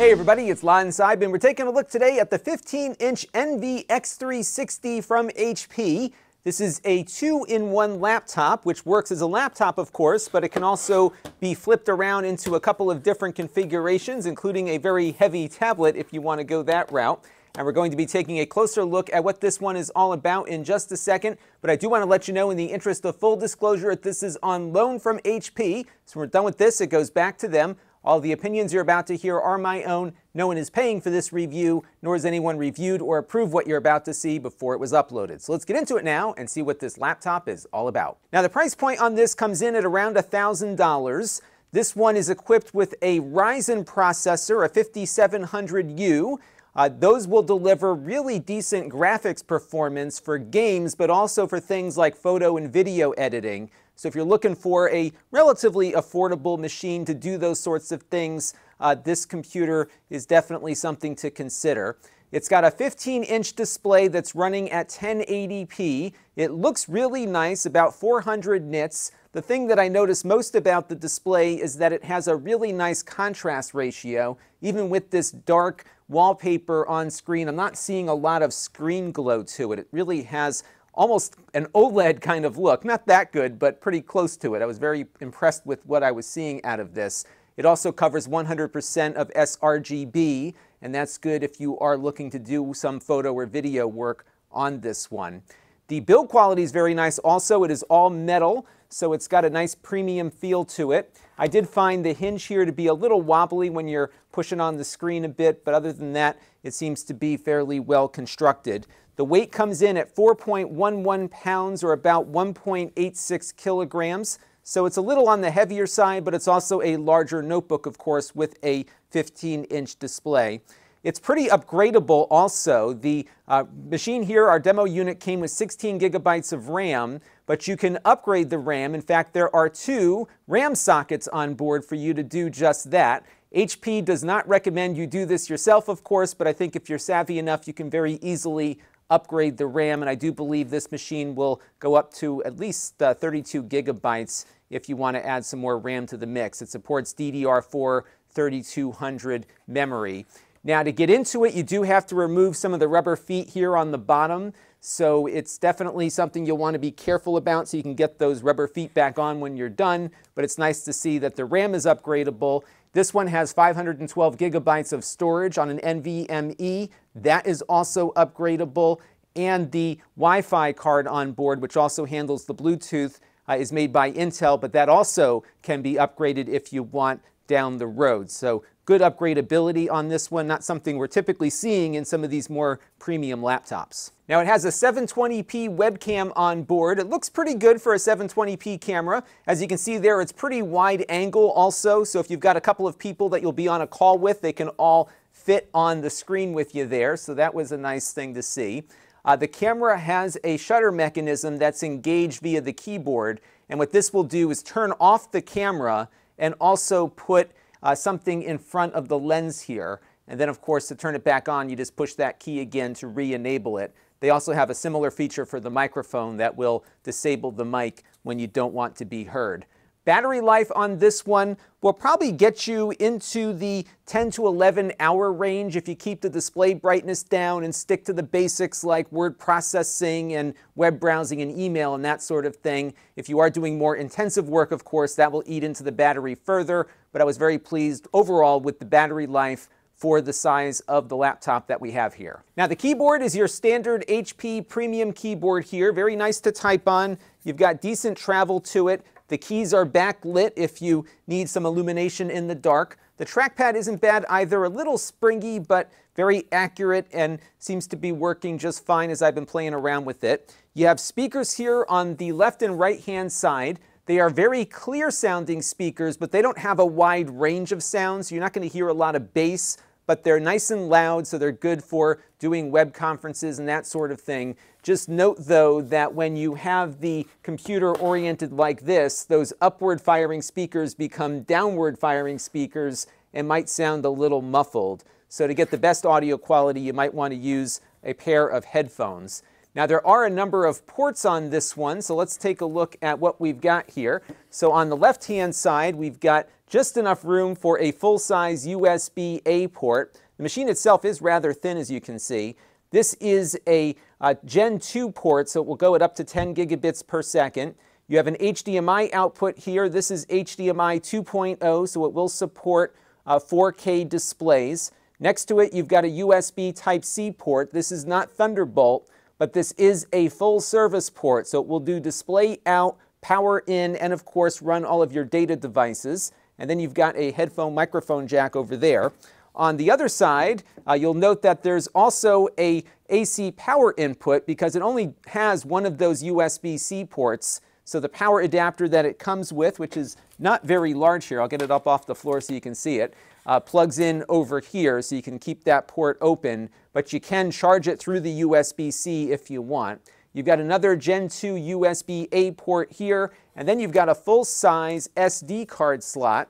Hey everybody, it's Lon Seidman, and we're taking a look today at the 15-inch Envy X360 from HP. This is a two-in-one laptop, which works as a laptop, of course, but it can also be flipped around into a couple of different configurations, including a very heavy tablet if you want to go that route. And we're going to be taking a closer look at what this one is all about in just a second. But I do want to let you know, in the interest of full disclosure, that this is on loan from HP. So when we're done with this, it goes back to them. All the opinions you're about to hear are my own. No one is paying for this review, nor has anyone reviewed or approved what you're about to see before it was uploaded. So let's get into it now and see what this laptop is all about. Now the price point on this comes in at around $1,000. This one is equipped with a Ryzen processor, a 5700U. Uh, those will deliver really decent graphics performance for games, but also for things like photo and video editing. So if you're looking for a relatively affordable machine to do those sorts of things, uh, this computer is definitely something to consider. It's got a 15-inch display that's running at 1080p. It looks really nice, about 400 nits. The thing that I notice most about the display is that it has a really nice contrast ratio. Even with this dark wallpaper on screen, I'm not seeing a lot of screen glow to it. It really has almost an OLED kind of look. Not that good, but pretty close to it. I was very impressed with what I was seeing out of this. It also covers 100% of sRGB, and that's good if you are looking to do some photo or video work on this one. The build quality is very nice also. It is all metal, so it's got a nice premium feel to it. I did find the hinge here to be a little wobbly when you're pushing on the screen a bit, but other than that, it seems to be fairly well constructed. The weight comes in at 4.11 pounds or about 1.86 kilograms. So it's a little on the heavier side, but it's also a larger notebook, of course, with a 15-inch display. It's pretty upgradable also. The uh, machine here, our demo unit, came with 16 gigabytes of RAM, but you can upgrade the RAM. In fact, there are two RAM sockets on board for you to do just that. HP does not recommend you do this yourself, of course, but I think if you're savvy enough, you can very easily upgrade the RAM, and I do believe this machine will go up to at least uh, 32 gigabytes if you want to add some more RAM to the mix. It supports DDR4 3200 memory. Now to get into it, you do have to remove some of the rubber feet here on the bottom. So it's definitely something you'll want to be careful about so you can get those rubber feet back on when you're done. But it's nice to see that the RAM is upgradable this one has 512 gigabytes of storage on an NVMe. That is also upgradable. And the Wi-Fi card on board, which also handles the Bluetooth, uh, is made by Intel, but that also can be upgraded if you want down the road. So good upgradability on this one, not something we're typically seeing in some of these more premium laptops. Now it has a 720p webcam on board. It looks pretty good for a 720p camera. As you can see there, it's pretty wide angle also, so if you've got a couple of people that you'll be on a call with, they can all fit on the screen with you there, so that was a nice thing to see. Uh, the camera has a shutter mechanism that's engaged via the keyboard, and what this will do is turn off the camera and also put uh, something in front of the lens here. And then, of course, to turn it back on, you just push that key again to re-enable it. They also have a similar feature for the microphone that will disable the mic when you don't want to be heard. Battery life on this one will probably get you into the 10 to 11 hour range if you keep the display brightness down and stick to the basics like word processing and web browsing and email and that sort of thing. If you are doing more intensive work, of course, that will eat into the battery further, but I was very pleased overall with the battery life for the size of the laptop that we have here. Now the keyboard is your standard HP premium keyboard here, very nice to type on. You've got decent travel to it. The keys are backlit if you need some illumination in the dark. The trackpad isn't bad either, a little springy, but very accurate and seems to be working just fine as I've been playing around with it. You have speakers here on the left and right hand side. They are very clear sounding speakers, but they don't have a wide range of sounds. You're not going to hear a lot of bass but they're nice and loud, so they're good for doing web conferences and that sort of thing. Just note, though, that when you have the computer oriented like this, those upward firing speakers become downward firing speakers and might sound a little muffled. So to get the best audio quality, you might want to use a pair of headphones. Now there are a number of ports on this one, so let's take a look at what we've got here. So on the left-hand side, we've got just enough room for a full-size USB-A port. The machine itself is rather thin, as you can see. This is a, a Gen 2 port, so it will go at up to 10 gigabits per second. You have an HDMI output here. This is HDMI 2.0, so it will support uh, 4K displays. Next to it, you've got a USB Type-C port. This is not Thunderbolt, but this is a full service port, so it will do display out, power in, and of course run all of your data devices. And then you've got a headphone microphone jack over there. On the other side, uh, you'll note that there's also a AC power input because it only has one of those USB-C ports. So the power adapter that it comes with, which is not very large here, I'll get it up off the floor so you can see it, uh, plugs in over here so you can keep that port open, but you can charge it through the USB-C if you want. You've got another Gen 2 USB-A port here, and then you've got a full-size SD card slot,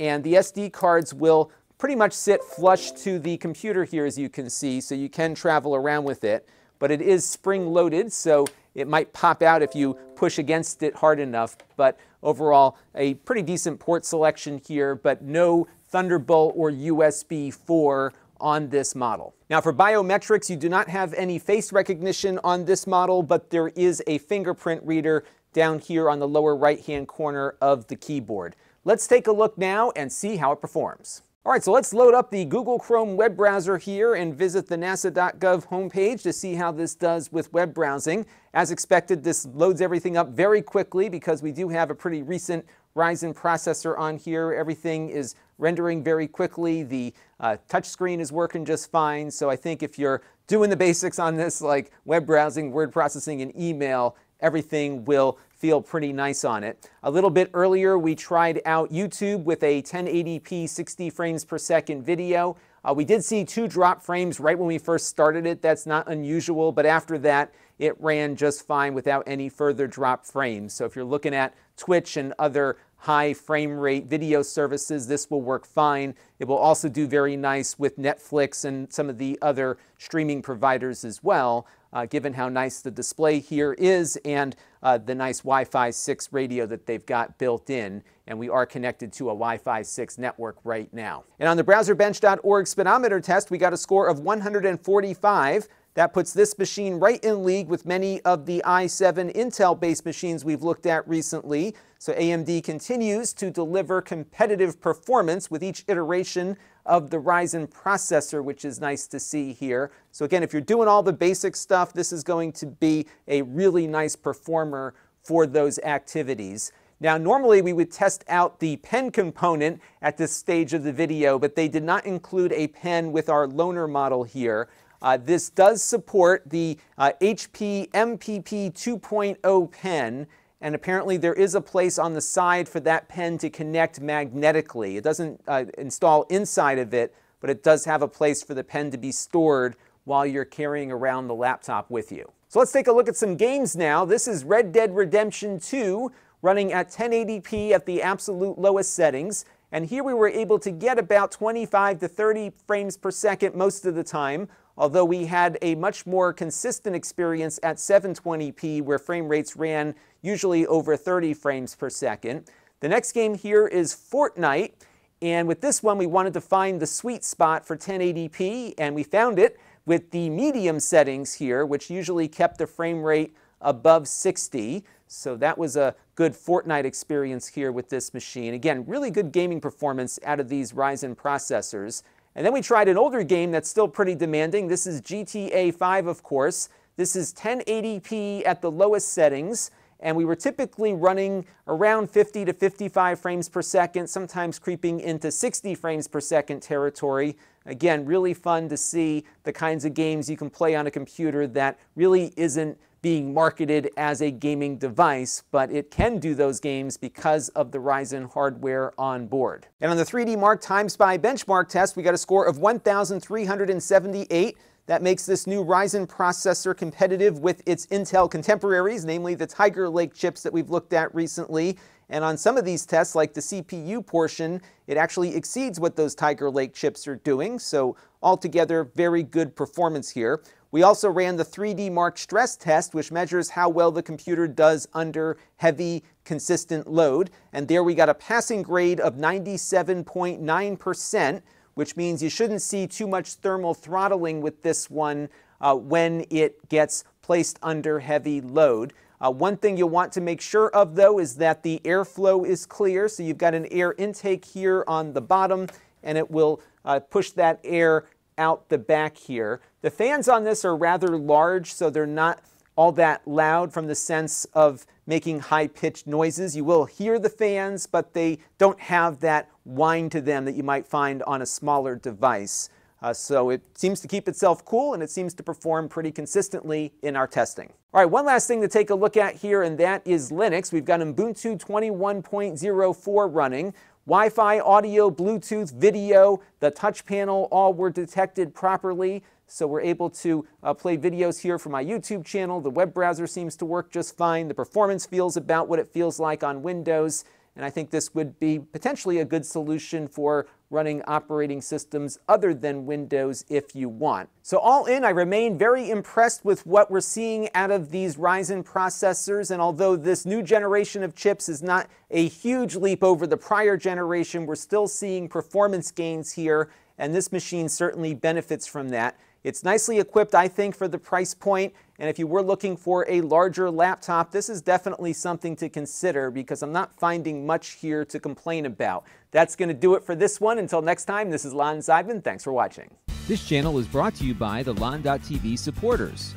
and the SD cards will pretty much sit flush to the computer here as you can see, so you can travel around with it. But it is spring-loaded, so it might pop out if you push against it hard enough. But overall, a pretty decent port selection here, but no Thunderbolt or USB 4 on this model. Now for biometrics, you do not have any face recognition on this model, but there is a fingerprint reader down here on the lower right-hand corner of the keyboard. Let's take a look now and see how it performs. All right, so let's load up the Google Chrome web browser here and visit the nasa.gov homepage to see how this does with web browsing. As expected, this loads everything up very quickly because we do have a pretty recent Ryzen processor on here. Everything is rendering very quickly. The uh, touchscreen is working just fine. So I think if you're doing the basics on this, like web browsing, word processing, and email, everything will feel pretty nice on it. A little bit earlier, we tried out YouTube with a 1080p 60 frames per second video. Uh, we did see two drop frames right when we first started it. That's not unusual, but after that, it ran just fine without any further drop frames. So if you're looking at Twitch and other high frame rate video services, this will work fine. It will also do very nice with Netflix and some of the other streaming providers as well, uh, given how nice the display here is and uh, the nice Wi-Fi 6 radio that they've got built in. And we are connected to a Wi-Fi 6 network right now. And on the browserbench.org speedometer test, we got a score of 145. That puts this machine right in league with many of the i7 Intel-based machines we've looked at recently. So AMD continues to deliver competitive performance with each iteration of the Ryzen processor, which is nice to see here. So again, if you're doing all the basic stuff, this is going to be a really nice performer for those activities. Now, normally we would test out the pen component at this stage of the video, but they did not include a pen with our loaner model here. Uh, this does support the uh, HP MPP 2.0 pen, and apparently there is a place on the side for that pen to connect magnetically. It doesn't uh, install inside of it, but it does have a place for the pen to be stored while you're carrying around the laptop with you. So let's take a look at some games now. This is Red Dead Redemption 2 running at 1080p at the absolute lowest settings. And here we were able to get about 25 to 30 frames per second most of the time although we had a much more consistent experience at 720p where frame rates ran usually over 30 frames per second. The next game here is Fortnite, and with this one we wanted to find the sweet spot for 1080p, and we found it with the medium settings here, which usually kept the frame rate above 60. So that was a good Fortnite experience here with this machine. Again, really good gaming performance out of these Ryzen processors. And then we tried an older game that's still pretty demanding. This is GTA 5, of course. This is 1080p at the lowest settings, and we were typically running around 50 to 55 frames per second, sometimes creeping into 60 frames per second territory. Again, really fun to see the kinds of games you can play on a computer that really isn't being marketed as a gaming device, but it can do those games because of the Ryzen hardware on board. And on the 3D Mark Time Spy benchmark test, we got a score of 1,378. That makes this new Ryzen processor competitive with its Intel contemporaries, namely the Tiger Lake chips that we've looked at recently. And on some of these tests, like the CPU portion, it actually exceeds what those Tiger Lake chips are doing. So altogether, very good performance here. We also ran the 3D Mark stress test, which measures how well the computer does under heavy, consistent load. And there we got a passing grade of 97.9%, which means you shouldn't see too much thermal throttling with this one uh, when it gets placed under heavy load. Uh, one thing you'll want to make sure of though is that the airflow is clear. So you've got an air intake here on the bottom and it will uh, push that air out the back here. The fans on this are rather large, so they're not all that loud from the sense of making high-pitched noises. You will hear the fans, but they don't have that whine to them that you might find on a smaller device. Uh, so it seems to keep itself cool and it seems to perform pretty consistently in our testing. All right, one last thing to take a look at here, and that is Linux. We've got Ubuntu 21.04 running. Wi-Fi, audio, Bluetooth, video, the touch panel all were detected properly. So we're able to uh, play videos here from my YouTube channel. The web browser seems to work just fine. The performance feels about what it feels like on Windows. And I think this would be potentially a good solution for running operating systems other than Windows if you want. So all in, I remain very impressed with what we're seeing out of these Ryzen processors. And although this new generation of chips is not a huge leap over the prior generation, we're still seeing performance gains here. And this machine certainly benefits from that. It's nicely equipped, I think, for the price point. And if you were looking for a larger laptop, this is definitely something to consider because I'm not finding much here to complain about. That's going to do it for this one. Until next time, this is Lon Seidman. Thanks for watching. This channel is brought to you by the Lon.TV supporters,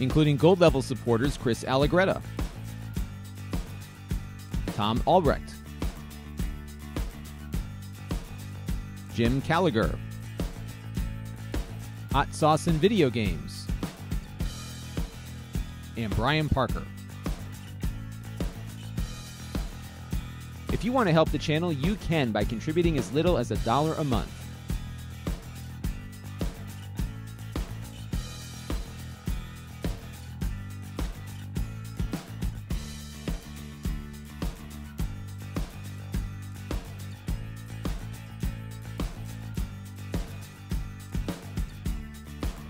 including gold level supporters Chris Allegretta, Tom Albrecht, Jim Callagher, Hot Sauce and Video Games, and Brian Parker. If you want to help the channel, you can by contributing as little as a dollar a month.